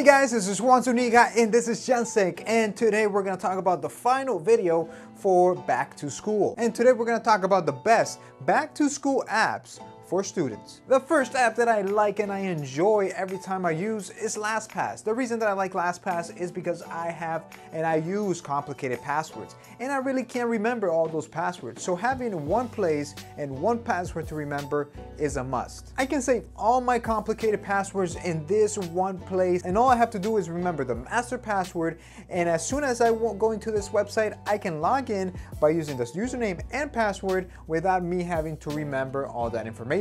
Hey guys, this is Juan Zuniga and this is Gents Tech and today we're going to talk about the final video for back to school. And today we're going to talk about the best back to school apps for students. The first app that I like and I enjoy every time I use is LastPass. The reason that I like LastPass is because I have and I use complicated passwords and I really can't remember all those passwords. So having one place and one password to remember is a must. I can save all my complicated passwords in this one place and all I have to do is remember the master password and as soon as I go into this website I can log in by using this username and password without me having to remember all that information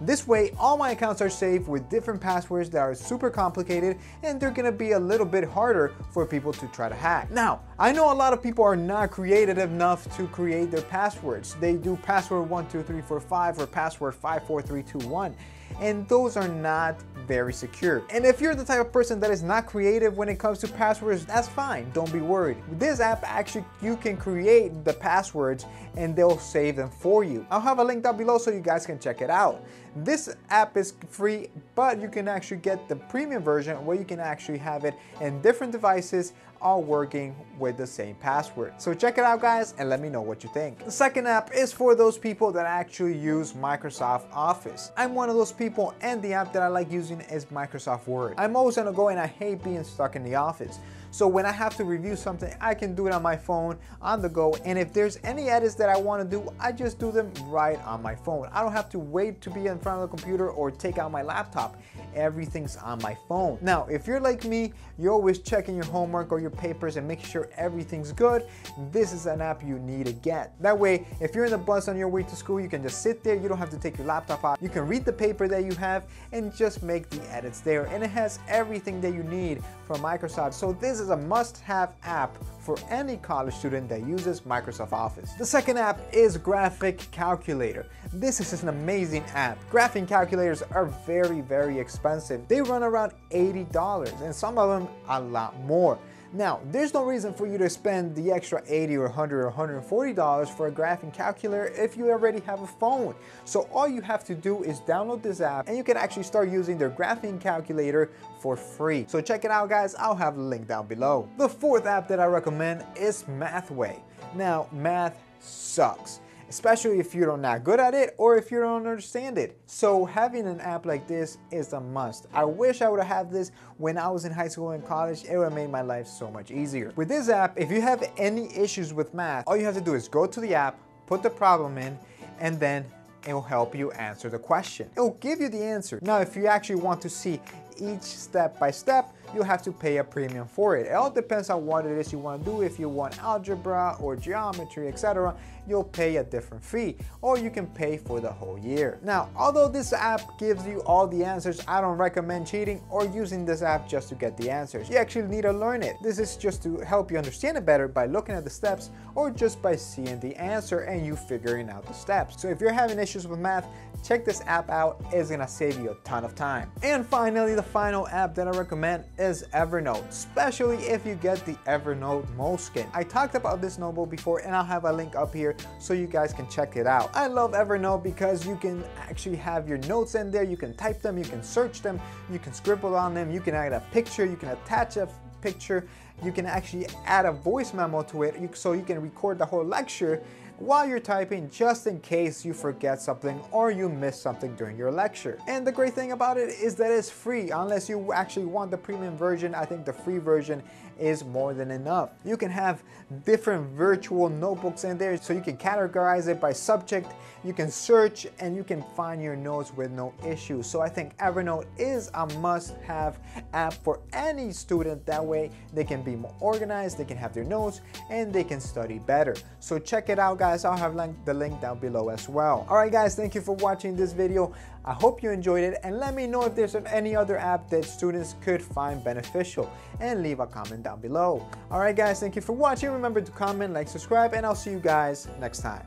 This way, all my accounts are safe with different passwords that are super complicated and they're gonna be a little bit harder for people to try to hack. Now, I know a lot of people are not creative enough to create their passwords. They do password 12345 or password 54321 and those are not very secure. And if you're the type of person that is not creative when it comes to passwords, that's fine, don't be worried. With this app, actually, you can create the passwords and they'll save them for you. I'll have a link down below so you guys can check it out. This app is free, but you can actually get the premium version where you can actually have it in different devices all working with the same password. So check it out guys and let me know what you think. The second app is for those people that actually use Microsoft Office. I'm one of those people and the app that I like using is Microsoft Word. I'm always on the go and I hate being stuck in the office. So when I have to review something, I can do it on my phone, on the go, and if there's any edits that I want to do, I just do them right on my phone. I don't have to wait to be in front of the computer or take out my laptop. Everything's on my phone. Now, if you're like me, you're always checking your homework or your papers and making sure everything's good, this is an app you need to get. That way, if you're in the bus on your way to school, you can just sit there, you don't have to take your laptop out. You can read the paper that you have and just make the edits there. And it has everything that you need from Microsoft. So this is a must-have app for any college student that uses Microsoft Office. The second app is Graphic Calculator. This is an amazing app. Graphing calculators are very, very expensive. They run around $80 and some of them a lot more. Now, there's no reason for you to spend the extra 80 or 100 or 140 dollars for a graphing calculator if you already have a phone. So all you have to do is download this app and you can actually start using their graphing calculator for free. So check it out guys, I'll have the link down below. The fourth app that I recommend is Mathway. Now, math sucks especially if you're not good at it or if you don't understand it. So having an app like this is a must. I wish I would have had this when I was in high school and college. It would have made my life so much easier. With this app, if you have any issues with math, all you have to do is go to the app, put the problem in, and then it will help you answer the question. It will give you the answer. Now, if you actually want to see each step by step, you have to pay a premium for it. It all depends on what it is you want to do. If you want algebra or geometry, etc., you'll pay a different fee or you can pay for the whole year. Now, although this app gives you all the answers, I don't recommend cheating or using this app just to get the answers. You actually need to learn it. This is just to help you understand it better by looking at the steps or just by seeing the answer and you figuring out the steps. So if you're having issues with math, check this app out. It's gonna save you a ton of time. And finally, the final app that I recommend is Evernote, especially if you get the Evernote Moleskin. I talked about this notebook before and I'll have a link up here so you guys can check it out. I love Evernote because you can actually have your notes in there, you can type them, you can search them, you can scribble on them, you can add a picture, you can attach a picture, you can actually add a voice memo to it so you can record the whole lecture while you're typing just in case you forget something or you miss something during your lecture. And the great thing about it is that it's free unless you actually want the premium version. I think the free version is more than enough. You can have different virtual notebooks in there so you can categorize it by subject, you can search and you can find your notes with no issues. So I think Evernote is a must-have app for any student. That way they can be more organized, they can have their notes, and they can study better. So check it out guys, I'll have the link down below as well. Alright guys, thank you for watching this video. I hope you enjoyed it and let me know if there's any other app that students could find beneficial and leave a comment down below. Alright guys, thank you for watching. Remember to comment, like, subscribe, and I'll see you guys next time.